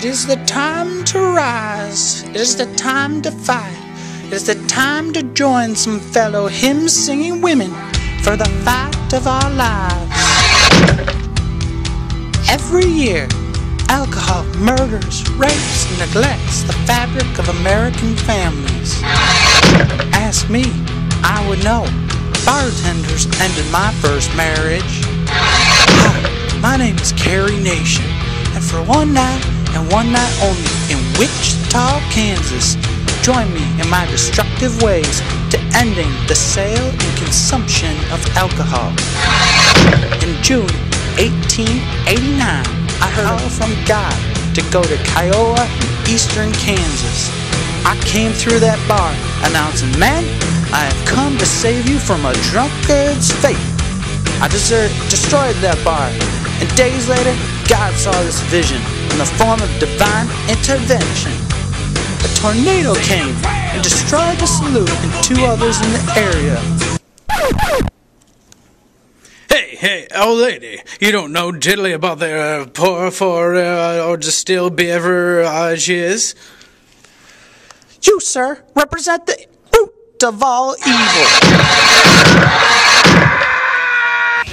It is the time to rise. It is the time to fight. It is the time to join some fellow hymn singing women for the fight of our lives. Every year, alcohol murders, rapes, and neglects the fabric of American families. Ask me, I would know. Bartenders ended my first marriage. Hi, my name is Carrie Nation, and for one night and one night only in Wichita, Kansas, join me in my destructive ways to ending the sale and consumption of alcohol. In June 1889, I heard from God to go to Kiowa eastern Kansas. I came through that bar announcing, Man, I have come to save you from a drunkard's fate. I destroyed that bar, days later, God saw this vision in the form of divine intervention. A tornado came and destroyed the saloon and two others in the area. Hey, hey, old lady, you don't know diddly about the uh, pour for uh, or distilled beverages? You, sir, represent the root of all evil.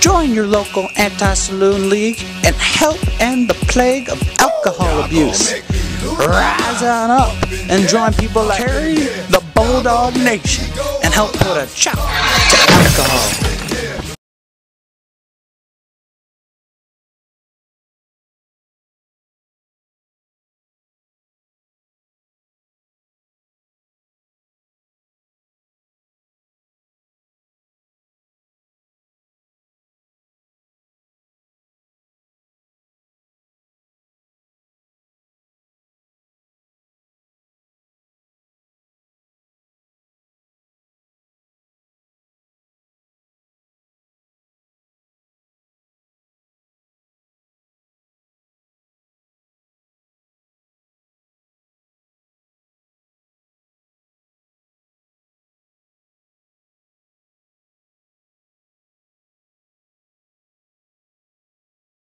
Join your local anti-saloon league and help end the plague of alcohol abuse. Rise on up and join people like Carrie the Bulldog Nation and help put a chop to alcohol.